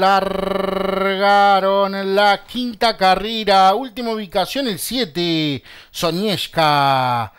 Largaron la quinta carrera. Última ubicación el 7. Sonieska.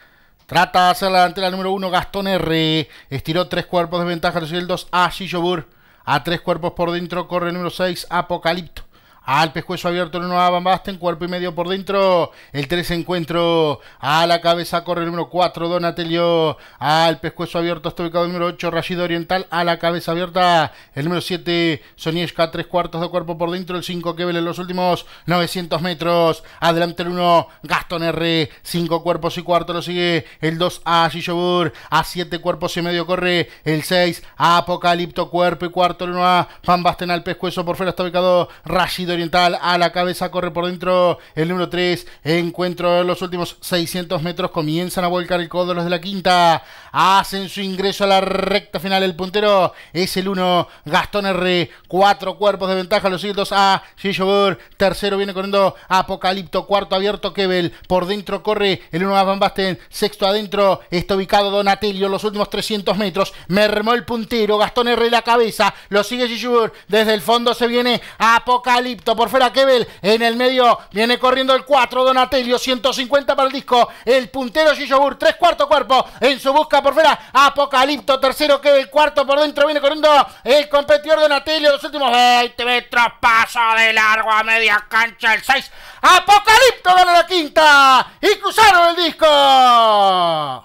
Trata de hacer la delantera número 1 Gastón R. Estiró tres cuerpos de ventaja. Recibe el 2 a Shishobur. A tres cuerpos por dentro corre el número 6 Apocalipto. Al pescuezo abierto el 1 a Van Basten, cuerpo y medio por dentro. El 3 encuentro. A la cabeza corre el número 4 Donatelio. Al pescuezo abierto está ubicado el número 8 Rashido Oriental. A la cabeza abierta el número 7 Sonieska, 3 cuartos de cuerpo por dentro. El 5 Kebel en los últimos 900 metros. Adelante el 1 Gastón R. 5 cuerpos y cuarto lo sigue el 2 a Shishobur. A 7 cuerpos y medio corre el 6 Apocalipto, cuerpo y cuarto el 1 a Van Basten al pescuezo por fuera está ubicado Oriental a la cabeza, corre por dentro el número 3. Encuentro en los últimos 600 metros. Comienzan a volcar el codo los de la quinta. Hacen su ingreso a la recta final. El puntero es el 1. Gastón R. Cuatro cuerpos de ventaja. Los siguientes a Shishobur. Tercero viene corriendo Apocalipto. Cuarto abierto Kebel. Por dentro corre el 1 a Van Basten. Sexto adentro está ubicado Donatelio. Los últimos 300 metros. Mermó el puntero. Gastón R. la cabeza. Lo sigue Shishobur. Desde el fondo se viene Apocalipto por fuera Kebel, en el medio viene corriendo el 4 Donatelio, 150 para el disco, el puntero Gillobur, tres cuarto cuerpo, en su busca por fuera Apocalipto, tercero Kebel, cuarto por dentro viene corriendo el competidor Donatelio, los últimos 20 metros, paso de largo a media cancha, el 6, Apocalipto gana la quinta y cruzaron el disco.